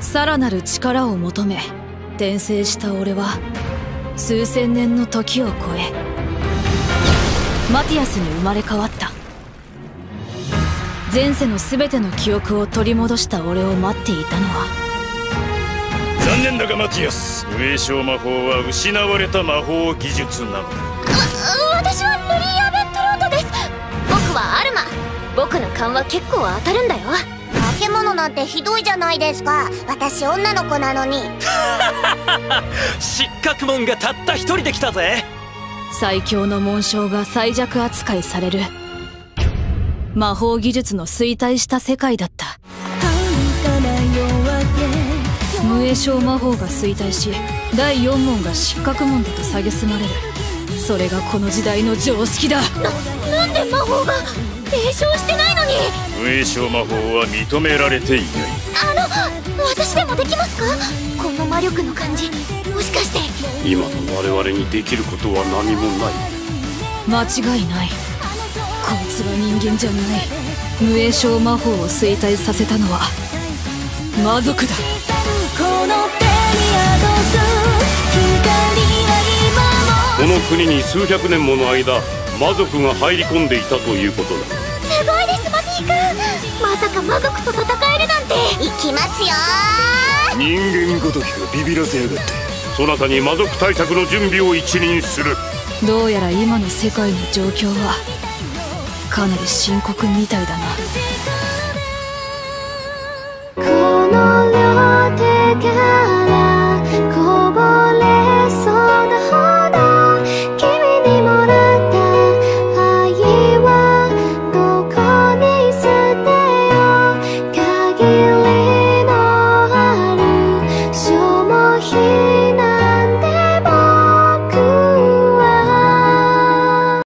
さらなる力を求め転生した俺は数千年の時を超えマティアスに生まれ変わった。前世の全ての記憶を取り戻した俺を待っていたのは残念だがマティアス上昇魔法は失われた魔法技術なのだ。私はルリーア・ベットロートです。僕はアルマ。僕の勘は結構当たるんだよなんてひどいじゃないですか。私女の子なのに。失格門がたった一人で来たぜ。最強の紋章が最弱扱いされる。魔法技術の衰退した世界だった。無栄称魔法が衰退し第4問が失格門だと蔑まれる。それがこの時代の常識だ。ななんで魔法が栄唱してないのに。無栄称魔法は認められていない。あの私でもできますか？この魔力の感じ。もしかして。今の我々にできることは何もない。間違いない。こいつは人間じゃない。無栄称魔法を衰退させたのは。魔族だ。この国に数百年もの間魔族が入り込んでいたということだ。すごいですマティ君。まさか魔族と戦えるなんて。行きますよ。人間ごときがビビらせやがって。そなたに魔族対策の準備を一任する。どうやら今の世界の状況はかなり深刻みたいだな